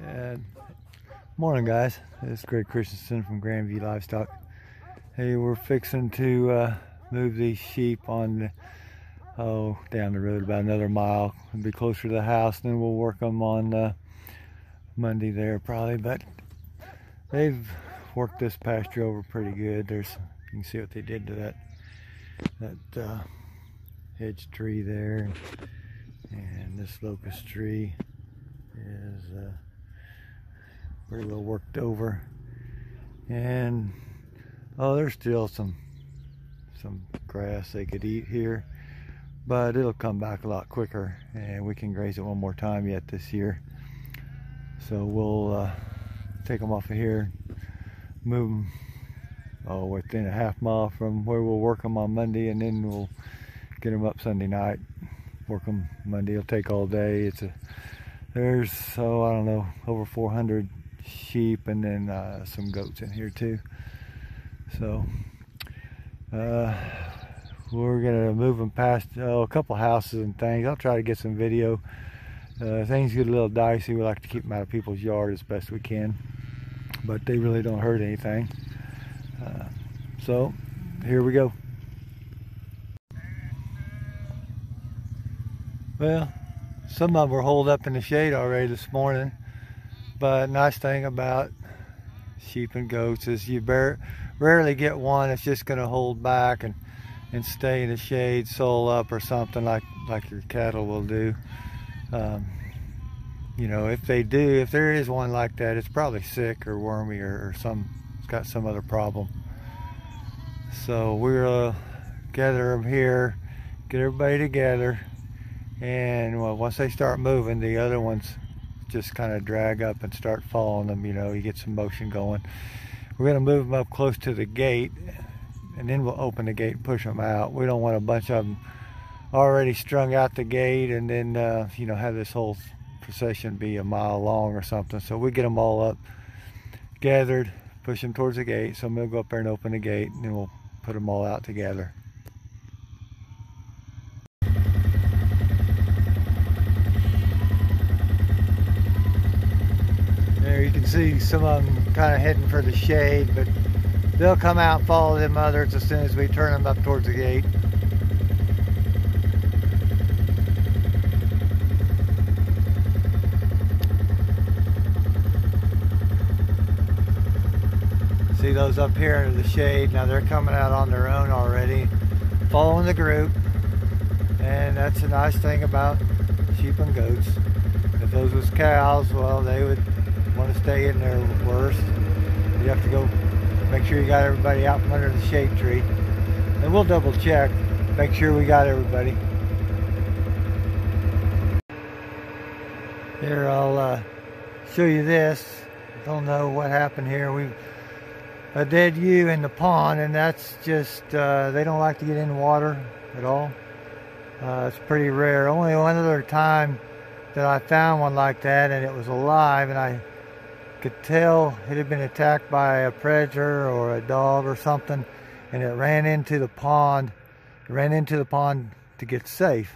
And morning, guys. It's Greg Christensen from Grandview Livestock. Hey, we're fixing to uh, move these sheep on, oh, down the road about another mile. It'll be closer to the house. And then we'll work them on uh, Monday there probably. But they've worked this pasture over pretty good. There's, you can see what they did to that that uh, hedge tree there, and this locust tree is. Uh, pretty well worked over. And oh there's still some some grass they could eat here but it'll come back a lot quicker and we can graze it one more time yet this year. So we'll uh, take them off of here move them oh within a half mile from where we'll work them on Monday and then we'll get them up Sunday night work them Monday. It'll take all day. It's a there's oh I don't know over 400 sheep and then uh, some goats in here too. So uh, we're gonna move them past oh, a couple houses and things. I'll try to get some video. Uh, things get a little dicey. We like to keep them out of people's yard as best we can, but they really don't hurt anything. Uh, so here we go. Well, some of them were holed up in the shade already this morning. But nice thing about sheep and goats is you bar rarely get one that's just going to hold back and, and stay in the shade, sole up or something like, like your cattle will do. Um, you know, if they do, if there is one like that, it's probably sick or wormy or, or some, it's got some other problem. So we'll uh, gather them here, get everybody together, and well, once they start moving, the other ones just kind of drag up and start following them, you know, you get some motion going. We're going to move them up close to the gate and then we'll open the gate and push them out. We don't want a bunch of them already strung out the gate and then, uh, you know, have this whole procession be a mile long or something. So we get them all up, gathered, push them towards the gate. So we'll go up there and open the gate and then we'll put them all out together. You can see some of them kind of heading for the shade, but they'll come out and follow them others as soon as we turn them up towards the gate. See those up here in the shade. Now they're coming out on their own already, following the group. And that's a nice thing about sheep and goats. If those was cows, well, they would want to stay in there worst, you have to go make sure you got everybody out from under the shade tree. And we'll double check, make sure we got everybody. Here, I'll uh, show you this. Don't know what happened here. We've a dead ewe in the pond, and that's just, uh, they don't like to get in water at all. Uh, it's pretty rare. Only one other time that I found one like that, and it was alive, and I could tell it had been attacked by a predator or a dog or something and it ran into the pond ran into the pond to get safe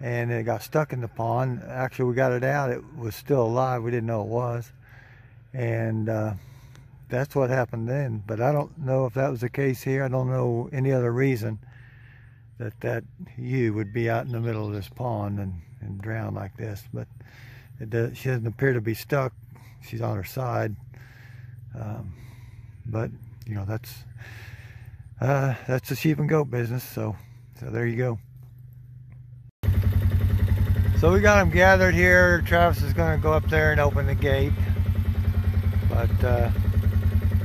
and it got stuck in the pond. Actually we got it out. It was still alive. We didn't know it was. And uh, that's what happened then. But I don't know if that was the case here. I don't know any other reason that that ewe would be out in the middle of this pond and, and drown like this. But it does, she doesn't appear to be stuck she's on her side. Um, but you know that's uh, that's the sheep and goat business. So so there you go. So we got them gathered here. Travis is going to go up there and open the gate. But uh,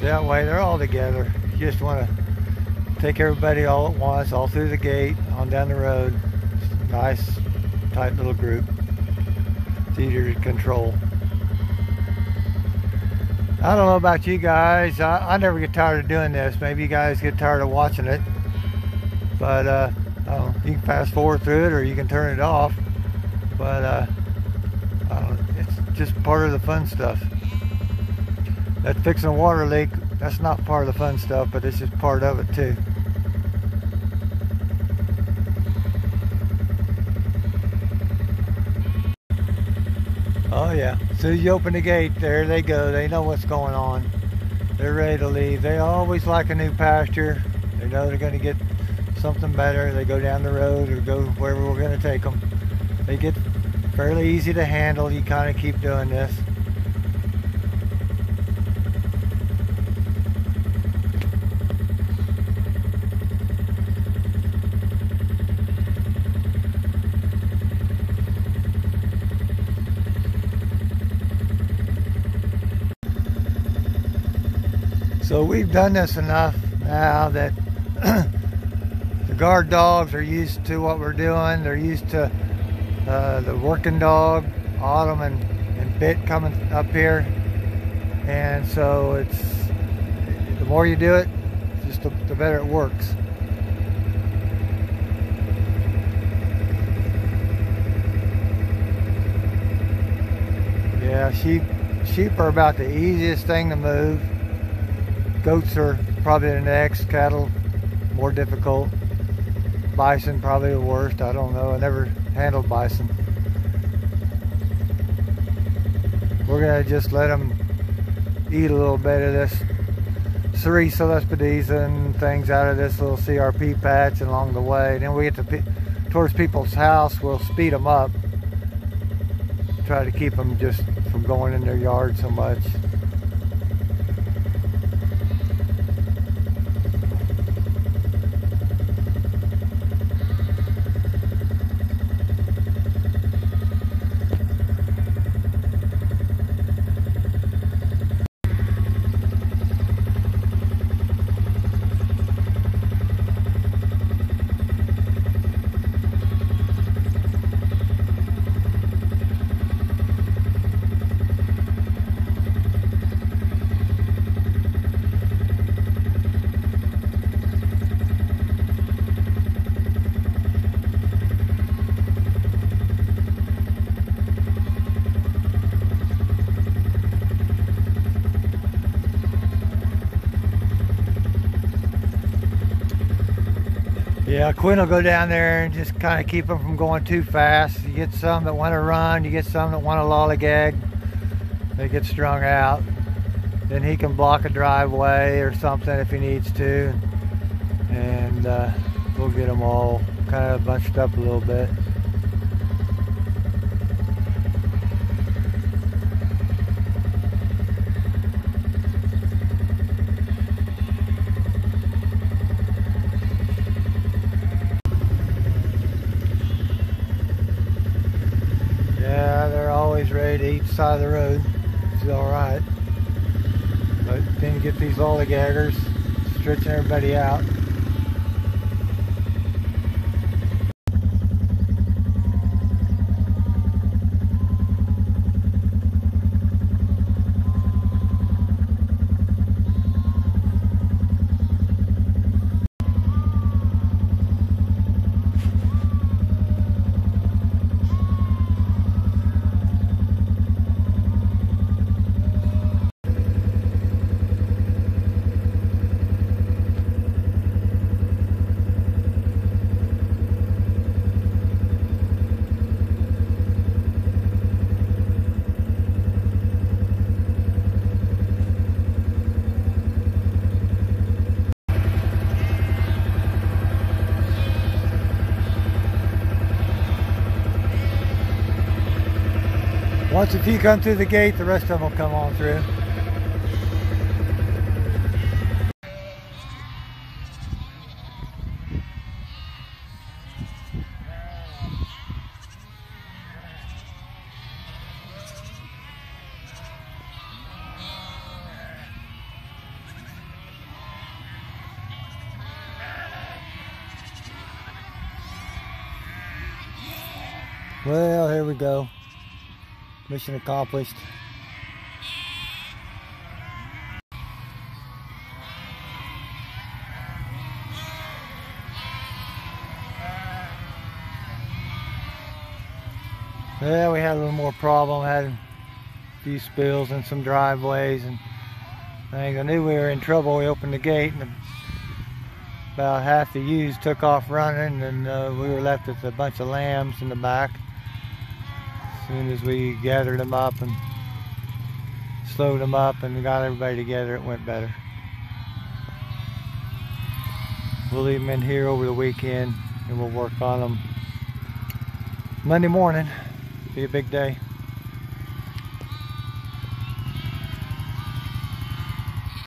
that way they're all together. You just want to take everybody all at once, all through the gate, on down the road. Nice, tight little group. It's easier to control. I don't know about you guys. I, I, never get tired of doing this. Maybe you guys get tired of watching it. But uh, you can fast forward through it or you can turn it off. But uh, it's just part of the fun stuff. That fixing a water leak, that's not part of the fun stuff, but it's just part of it too. Oh yeah. As soon as you open the gate, there they go. They know what's going on. They're ready to leave. They always like a new pasture. They know they're going to get something better. They go down the road or go wherever we're going to take them. They get fairly easy to handle. You kind of keep doing this. So we've done this enough now that the guard dogs are used to what we're doing. They're used to uh, the working dog, Autumn and, and Bit coming up here. And so it's, the more you do it, just the, the better it works. Yeah, sheep, sheep are about the easiest thing to move. Goats are probably the next, cattle more difficult. Bison probably the worst, I don't know. I never handled bison. We're gonna just let them eat a little bit of this Sericea lespedeza and things out of this little CRP patch along the way. Then we get to towards people's house, we'll speed them up. Try to keep them just from going in their yard so much. Yeah, Quinn will go down there and just kind of keep them from going too fast. You get some that want to run, you get some that want to lollygag. They get strung out. Then he can block a driveway or something if he needs to. And uh, we'll get them all kind of bunched up a little bit. Side of the road. It's all right. But then you get these lollygaggers stretching everybody out. Once a few come through the gate, the rest of them will come on through. Well, here we go. Mission accomplished. Yeah, we had a little more problem. Had a few spills in some driveways and things. I knew we were in trouble. We opened the gate and about half the ewes took off running and uh, we were left with a bunch of lambs in the back. Soon as we gathered them up and slowed them up and got everybody together, it went better. We'll leave them in here over the weekend and we'll work on them Monday morning. Be a big day.